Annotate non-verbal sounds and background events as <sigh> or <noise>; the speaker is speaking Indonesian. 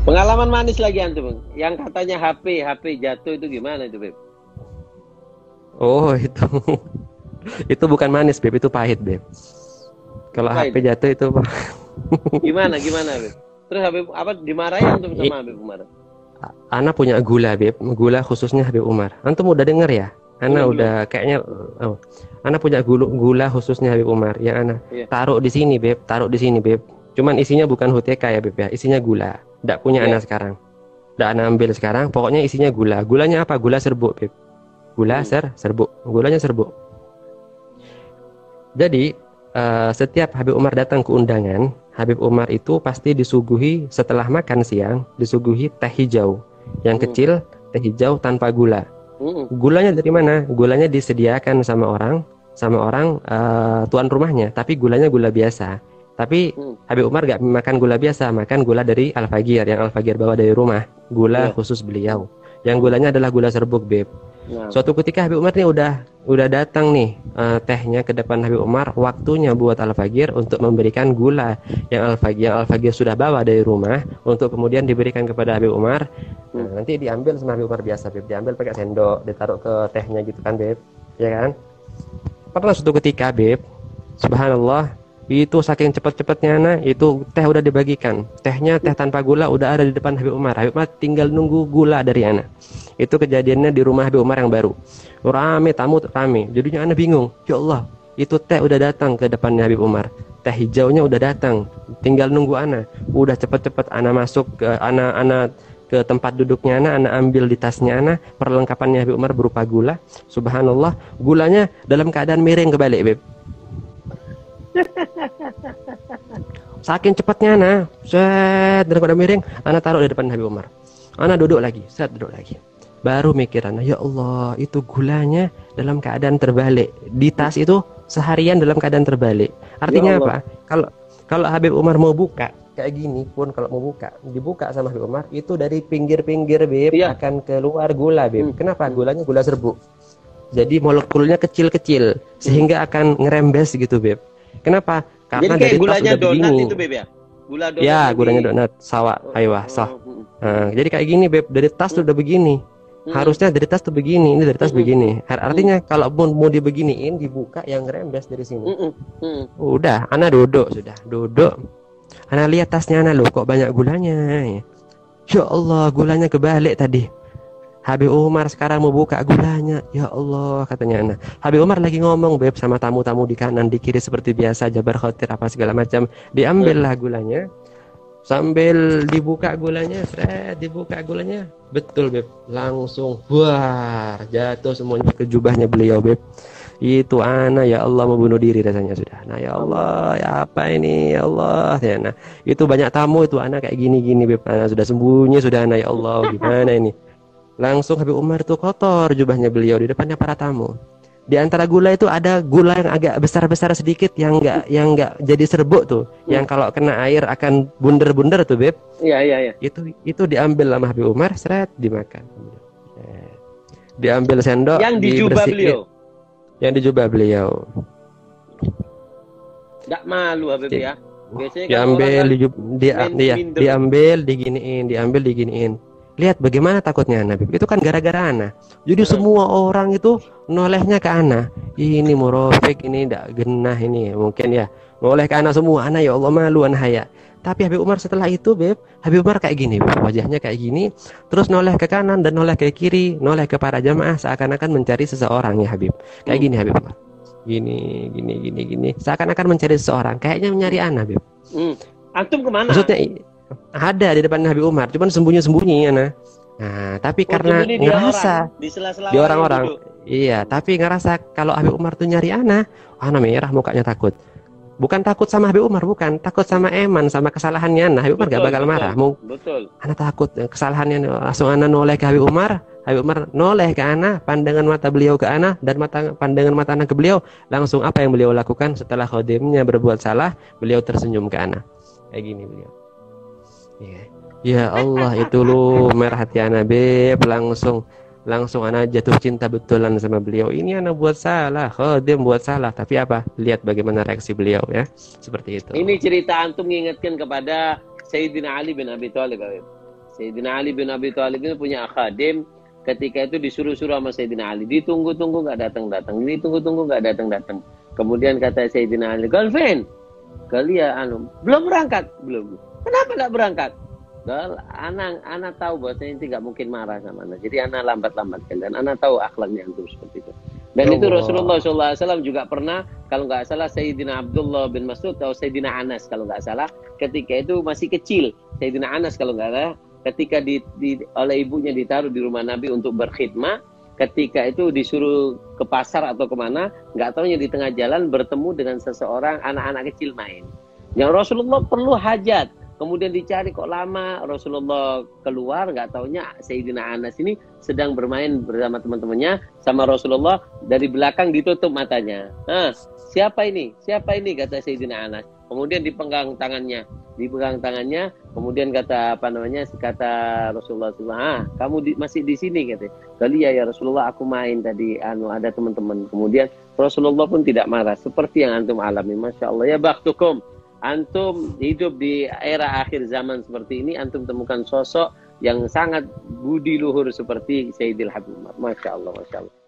Pengalaman manis lagi antum, yang katanya HP HP jatuh itu gimana itu Beb? Oh <laughs> itu itu bukan manis Beb, itu pahit Beb. Kalau HP jatuh itu <laughs> gimana gimana Beb? Terus Habib apa dimarahin antum sama Habib Umar? Ana punya gula Beb, gula khususnya Habib Umar. Antum udah denger ya? Ana oh, udah kayaknya oh. Ana punya gula, gula khususnya Habib Umar yang Ana iya. taruh di sini Beb, taruh di sini Beb. Cuman isinya bukan HTK ya Beb ya, isinya gula. Tidak punya yeah. anak sekarang. Tidak anak ambil sekarang. Pokoknya isinya gula. Gulanya apa? Gula serbuk, Beb. Gula hmm. ser serbuk. Gulanya serbuk. Jadi uh, setiap Habib Umar datang ke undangan, Habib Umar itu pasti disuguhi setelah makan siang, disuguhi teh hijau. Yang hmm. kecil, teh hijau tanpa gula. Hmm. Gulanya dari mana? Gulanya disediakan sama orang, sama orang uh, tuan rumahnya, tapi gulanya gula biasa. Tapi hmm. Habib Umar gak makan gula biasa, makan gula dari Al-Fagir yang Al-Fagir bawa dari rumah, gula yeah. khusus beliau. Yang gulanya adalah gula serbuk, Beb. Nah. Suatu ketika Habib Umar nih udah udah datang nih uh, tehnya ke depan Habib Umar, waktunya buat Al-Fagir untuk memberikan gula yang Al-Fagir yang Al-Fagir sudah bawa dari rumah untuk kemudian diberikan kepada Habib Umar. Hmm. Nah, nanti diambil sama Habib Umar biasa, Beb. Diambil pakai sendok, ditaruh ke tehnya gitu kan, Beb. Ya kan? Pernah suatu ketika, Beb, subhanallah, itu saking cepet-cepetnya nah itu teh udah dibagikan. Tehnya teh tanpa gula udah ada di depan Habib Umar. Habib Umar tinggal nunggu gula dari anak itu kejadiannya di rumah Habib Umar yang baru. Rame tamu rame. Jadinya anak bingung. Ya Allah itu teh udah datang ke depannya Habib Umar. Teh hijaunya udah datang. Tinggal nunggu anak udah cepet-cepet anak masuk ke anak-anak ke tempat duduknya anak, anak ambil di tasnya anak perlengkapannya Habib Umar berupa gula. Subhanallah gulanya dalam keadaan miring kebalik Beb <laughs> Saking cepatnya nah, set daripada miring, anak taruh di depan Habib Umar. Anak duduk lagi, set duduk lagi. Baru mikir anak, ya Allah, itu gulanya dalam keadaan terbalik. Di tas itu seharian dalam keadaan terbalik. Artinya ya apa? Kalau kalau Habib Umar mau buka kayak gini pun kalau mau buka, dibuka sama Habib Umar itu dari pinggir-pinggir Beb ya. akan keluar gula Beb. Hmm. Kenapa? Gulanya gula serbuk. Jadi molekulnya kecil-kecil sehingga akan ngerembes gitu Beb. Kenapa? Karena Jadi kayak gulanya donat begini. itu beb ya? Gula donat. Ya, gulanya donat, sawa, oh, aywa, sah. Oh, oh, nah, jadi kayak gini beb, dari tas tuh udah begini. Hmm. Harusnya dari tas tuh begini, ini dari tas hmm. begini. Artinya hmm. kalau mau mau dibeginiin, dibuka yang rembes dari sini. Hmm. Hmm. Udah, anak duduk sudah, duduk. Anak lihat tasnya anak lo kok banyak gulanya. Ya Allah, gulanya kebalik tadi. Habib Umar sekarang mau buka gulanya. Ya Allah, katanya Ana. Habib Umar lagi ngomong beb sama tamu-tamu di kanan, di kiri seperti biasa, jabar khotir apa segala macam. Diambillah gulanya. Sambil dibuka gulanya, seret, dibuka gulanya. Betul, Beb. Langsung buar, jatuh semuanya ke jubahnya beliau, Beb. Itu ana ya Allah mau bunuh diri rasanya sudah. Nah ya Allah ya apa ini ya Allah ya nah itu banyak tamu itu anak kayak gini gini beb nah, sudah sembunyi sudah ana ya Allah gimana ini Langsung Habib Umar itu kotor jubahnya beliau di depannya para tamu. Di antara gula itu ada gula yang agak besar-besar sedikit yang enggak yang enggak jadi serbuk tuh, hmm. yang kalau kena air akan bunder-bunder tuh, Beb. Iya, iya, iya. Itu itu diambil sama Habib Umar, seret dimakan. Diambil sendok yang di jubah beliau. Yang di jubah beliau. Enggak malu Habib ya. Biasanya diambil di, di, dia, diambil diginiin, diambil diginiin Lihat bagaimana takutnya Nabi. Itu kan gara-gara Ana. Jadi semua orang itu nolehnya ke Ana. Ini murofik, ini tidak genah ini. Mungkin ya. Noleh ke Ana semua. Ana ya Allah malu, Ana haya. Tapi Habib Umar setelah itu, Beb, Habib Umar kayak gini, Beb. wajahnya kayak gini, terus noleh ke kanan dan noleh ke kiri, noleh ke para jamaah seakan-akan mencari seseorang ya Habib. Kayak hmm. gini Habib Umar. Gini, gini, gini, gini. Seakan-akan mencari seseorang, kayaknya mencari Ana, Beb. Hmm. Antum ke mana? Maksudnya ada di depan Nabi Umar, cuman sembunyi-sembunyi ya nah. Nah, tapi oh, karena ngerasa di, di orang-orang, iya, tapi ngerasa kalau Habib Umar tuh nyari Ana, Ana merah mukanya takut. Bukan takut sama Habib Umar, bukan takut sama Eman, sama kesalahannya Ana. Habib Umar gak bakal betul, marah. Mau, betul. Ana takut eh, kesalahannya langsung Ana noleh ke Habib Umar, Habib Umar noleh ke Ana, pandangan mata beliau ke Ana dan mata pandangan mata Ana ke beliau, langsung apa yang beliau lakukan setelah khodimnya berbuat salah, beliau tersenyum ke Ana. Kayak gini beliau. Ya, ya Allah itu lu merah hati anak beb langsung langsung anak jatuh cinta betulan sama beliau. Ini anak buat salah, dia buat salah. Tapi apa? Lihat bagaimana reaksi beliau ya. Seperti itu. Ini cerita antum mengingatkan kepada Sayyidina Ali bin Abi Thalib. Sayyidina Ali bin Abi Thalib itu punya khadim ketika itu disuruh-suruh sama Sayyidina Ali ditunggu-tunggu nggak datang-datang ini tunggu-tunggu nggak datang-datang kemudian kata Sayyidina Ali Galvin kalian anu belum berangkat belum kenapa nggak berangkat Gal, anak anak tahu bahwasanya ini tidak mungkin marah sama anak. Jadi anak lambat-lambat kalian. Anak tahu akhlaknya antum seperti itu. Dan itu Rasulullah SAW juga pernah kalau nggak salah Sayyidina Abdullah bin Mas'ud atau Sayyidina Anas kalau nggak salah ketika itu masih kecil. Sayyidina Anas kalau nggak salah ketika di, di, oleh ibunya ditaruh di rumah Nabi untuk berkhidmat ketika itu disuruh ke pasar atau ke mana nggak tahunya di tengah jalan bertemu dengan seseorang anak-anak kecil main yang Rasulullah perlu hajat Kemudian dicari kok lama Rasulullah keluar nggak taunya Sayyidina Anas ini sedang bermain bersama teman-temannya sama Rasulullah dari belakang ditutup matanya. Nah, siapa ini? Siapa ini kata Sayyidina Anas. Kemudian dipegang tangannya, dipegang tangannya, kemudian kata apa namanya? kata Rasulullah ah, kamu di, masih di sini kata. Kali ya ya Rasulullah aku main tadi anu ada teman-teman. Kemudian Rasulullah pun tidak marah seperti yang antum alami. Masya Allah ya baktukum antum hidup di era akhir zaman seperti ini, antum temukan sosok yang sangat budi luhur seperti Sayyidil Habib. Masya Allah, Masya Allah.